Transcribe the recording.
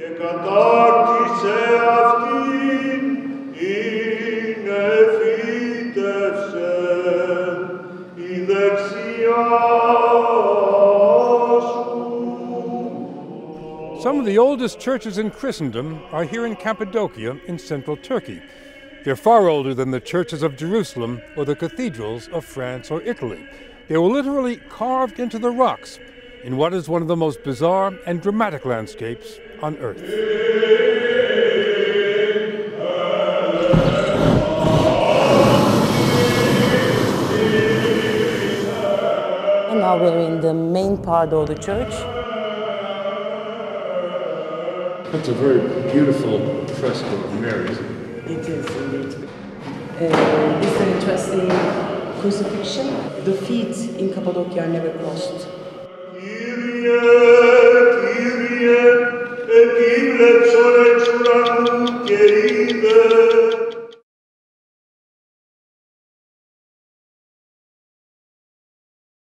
και κατάρτισε αυτήν, είναι φύτευσε η δεξιά σου. Some of the oldest churches in Christendom are here in Cappadocia in central Turkey. They're far older than the churches of Jerusalem or the cathedrals of France or Italy. They were literally carved into the rocks in what is one of the most bizarre and dramatic landscapes on earth. And now we're in the main part of the church. That's a very beautiful fresco of Mary. isn't it? It is indeed. Uh, this is an interesting crucifixion. The feet in Cappadocia are never crossed. και έβλεψον εξ ουρανού και είδε.